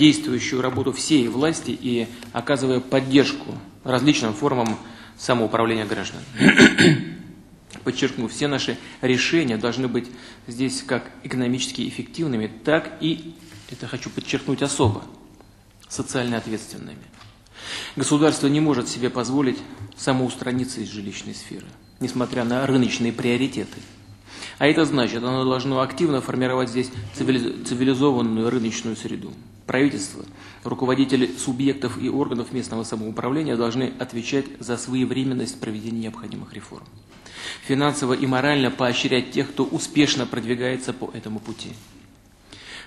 действующую работу всей власти и оказывая поддержку различным формам самоуправления граждан. Подчеркну, все наши решения должны быть здесь как экономически эффективными, так и, это хочу подчеркнуть особо, социально ответственными. Государство не может себе позволить самоустраниться из жилищной сферы, несмотря на рыночные приоритеты. А это значит, оно должно активно формировать здесь цивилизованную рыночную среду. Правительство, руководители субъектов и органов местного самоуправления должны отвечать за своевременность проведения необходимых реформ. Финансово и морально поощрять тех, кто успешно продвигается по этому пути.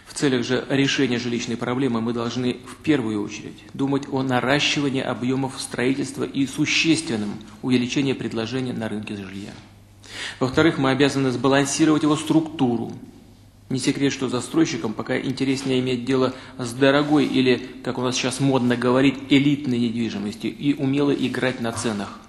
В целях же решения жилищной проблемы мы должны в первую очередь думать о наращивании объемов строительства и существенном увеличении предложения на рынке жилья. Во-вторых, мы обязаны сбалансировать его структуру, не секрет, что застройщикам пока интереснее иметь дело с дорогой или, как у нас сейчас модно говорить, элитной недвижимостью и умело играть на ценах.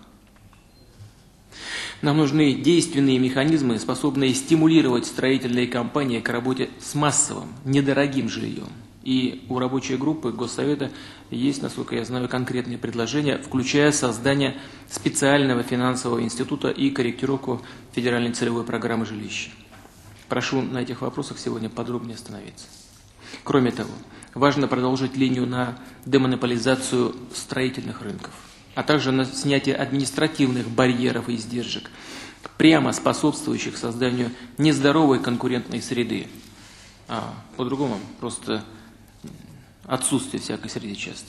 Нам нужны действенные механизмы, способные стимулировать строительные компании к работе с массовым, недорогим жильем. И у рабочей группы Госсовета есть, насколько я знаю, конкретные предложения, включая создание специального финансового института и корректировку федеральной целевой программы жилища. Прошу на этих вопросах сегодня подробнее остановиться. Кроме того, важно продолжить линию на демонополизацию строительных рынков, а также на снятие административных барьеров и издержек, прямо способствующих созданию нездоровой конкурентной среды, а по-другому просто отсутствие всякой среды часто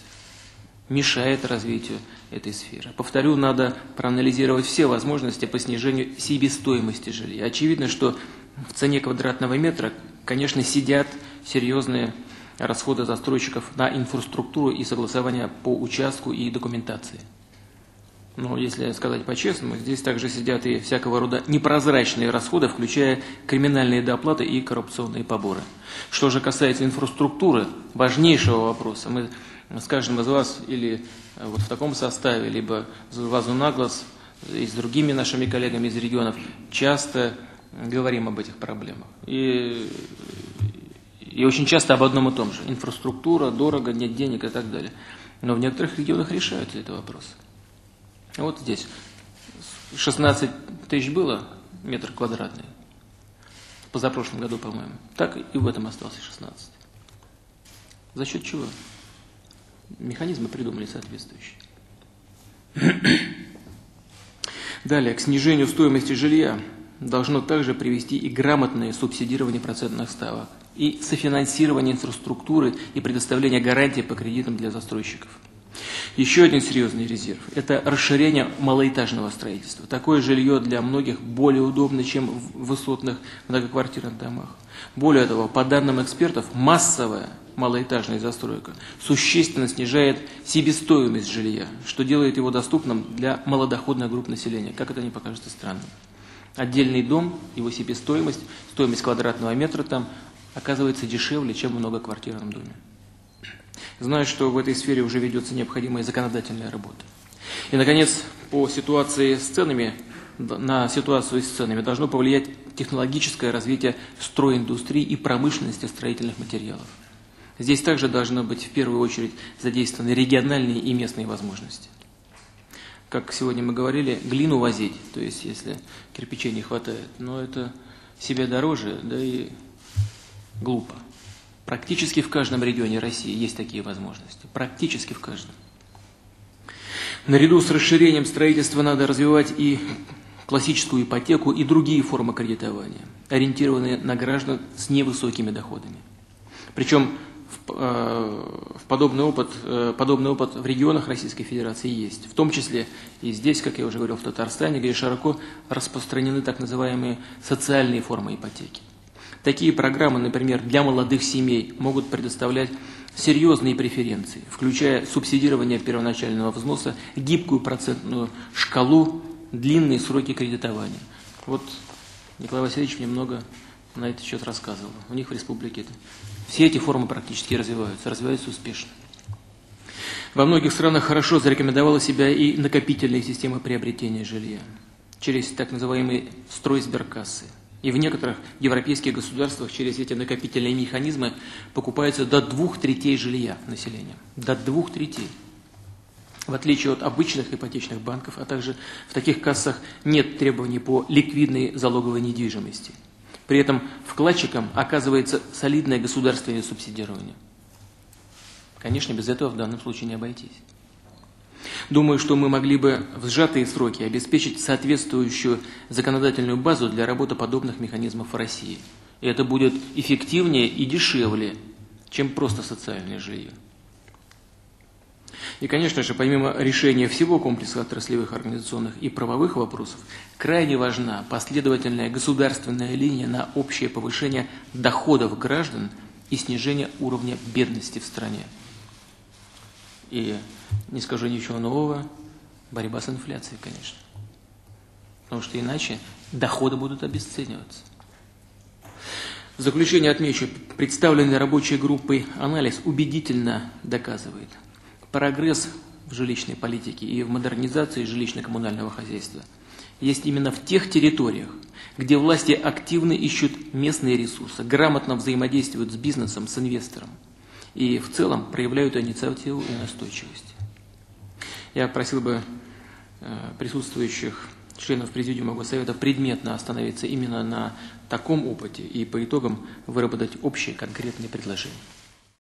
мешает развитию этой сферы. Повторю, надо проанализировать все возможности по снижению себестоимости жилья. Очевидно, что в цене квадратного метра, конечно, сидят серьезные расходы застройщиков на инфраструктуру и согласование по участку и документации. Но если сказать по-честному, здесь также сидят и всякого рода непрозрачные расходы, включая криминальные доплаты и коррупционные поборы. Что же касается инфраструктуры, важнейшего вопроса, мы с каждым из вас или вот в таком составе, либо глазу на глаз и с другими нашими коллегами из регионов часто говорим об этих проблемах. И, и очень часто об одном и том же. Инфраструктура, дорого, нет денег и так далее. Но в некоторых регионах решаются эти вопросы. Вот здесь 16 тысяч было метр квадратный. Позапрошлом году, по-моему. Так и в этом остался 16. За счет чего? Механизмы придумали соответствующие. Далее, к снижению стоимости жилья должно также привести и грамотное субсидирование процентных ставок, и софинансирование инфраструктуры и предоставление гарантий по кредитам для застройщиков. Еще один серьезный резерв – это расширение малоэтажного строительства. Такое жилье для многих более удобно, чем в высотных многоквартирных домах. Более того, по данным экспертов, массовая малоэтажная застройка существенно снижает себестоимость жилья, что делает его доступным для малодоходных групп населения, как это не покажется странным. Отдельный дом, его себестоимость, стоимость квадратного метра там оказывается дешевле, чем в многоквартирном доме. Знаю, что в этой сфере уже ведется необходимая законодательная работа. И, наконец, по ситуации с ценами, на ситуацию с ценами должно повлиять технологическое развитие стройиндустрии и промышленности строительных материалов. Здесь также должны быть в первую очередь задействованы региональные и местные возможности как сегодня мы говорили, глину возить. То есть, если кирпичей не хватает. Но это себе дороже, да и глупо. Практически в каждом регионе России есть такие возможности. Практически в каждом. Наряду с расширением строительства надо развивать и классическую ипотеку, и другие формы кредитования, ориентированные на граждан с невысокими доходами. Причем э, в подобный, опыт, э, подобный опыт в регионах Российской Федерации есть. В том числе и здесь, как я уже говорил, в Татарстане, где широко распространены так называемые социальные формы ипотеки. Такие программы, например, для молодых семей могут предоставлять серьезные преференции, включая субсидирование первоначального взноса, гибкую процентную шкалу, длинные сроки кредитования. Вот Николай Васильевич мне много на этот счет рассказывал. У них в республике это все эти формы практически развиваются, развиваются успешно. Во многих странах хорошо зарекомендовала себя и накопительная система приобретения жилья через так называемые стройсберкассы. И в некоторых европейских государствах через эти накопительные механизмы покупается до двух третей жилья населения. До двух третей. В отличие от обычных ипотечных банков, а также в таких кассах нет требований по ликвидной залоговой недвижимости. При этом вкладчикам оказывается солидное государственное субсидирование. Конечно, без этого в данном случае не обойтись. Думаю, что мы могли бы в сжатые сроки обеспечить соответствующую законодательную базу для работы подобных механизмов в России. И это будет эффективнее и дешевле, чем просто социальное жилье. И, конечно же, помимо решения всего комплекса отраслевых, организационных и правовых вопросов, крайне важна последовательная государственная линия на общее повышение доходов граждан и снижение уровня бедности в стране. И не скажу ничего нового, борьба с инфляцией, конечно. Потому что иначе доходы будут обесцениваться. В заключение отмечу, представленный рабочей группой анализ убедительно доказывает – прогресс в жилищной политике и в модернизации жилищно-коммунального хозяйства есть именно в тех территориях, где власти активно ищут местные ресурсы, грамотно взаимодействуют с бизнесом, с инвестором и в целом проявляют инициативу и настойчивость. Я просил бы э, присутствующих членов Президиума Госсовета предметно остановиться именно на таком опыте и по итогам выработать общие конкретные предложения.